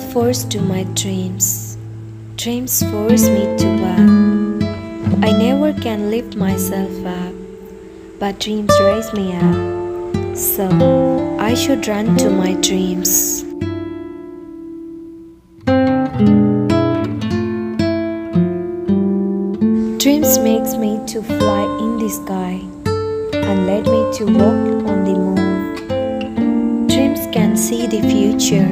close to my dreams. Dreams force me to work. I never can lift myself up, but dreams raise me up. So I should run to my dreams. Dreams makes me to fly in the sky and led me to walk on the moon. Dreams can see the future,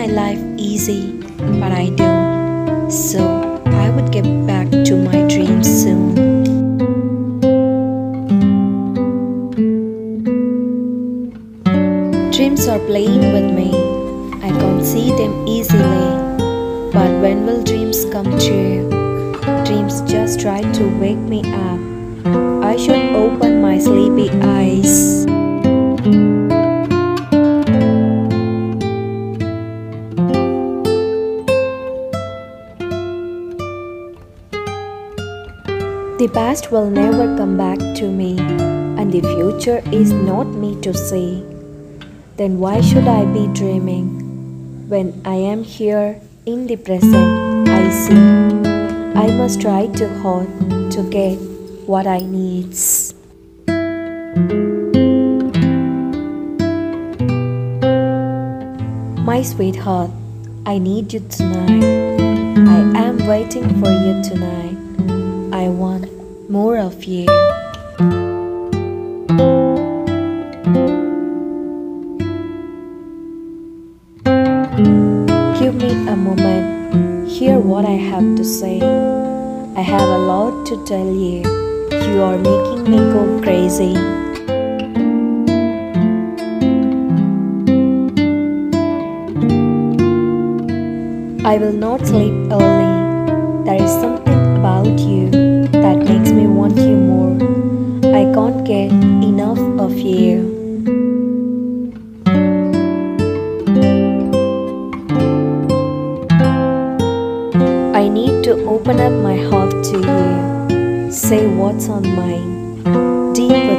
my life easy, but I don't. So I would get back to my dreams soon. Dreams are playing with me. I can't see them easily. But when will dreams come true? Dreams just try to wake me up. I should open my sleepy The past will never come back to me, and the future is not me to see. Then why should I be dreaming when I am here in the present? I see. I must try to hold to get what I needs. My sweetheart, I need you tonight. I am waiting for you tonight. I want more of you. Give me a moment. Hear what I have to say. I have a lot to tell you. You are making me go crazy. I will not sleep early. There is something about you that makes me want you more. I can't get enough of you. I need to open up my heart to you. Say what's on mine, deep